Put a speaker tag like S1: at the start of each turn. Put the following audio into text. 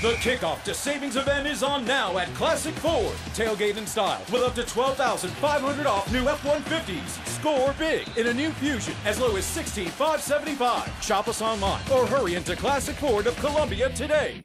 S1: The kickoff to savings event is on now at Classic Ford. Tailgate in style with up to 12500 off new F-150s. Score big in a new Fusion as low as 16575 Shop us online or hurry into Classic Ford of Columbia today.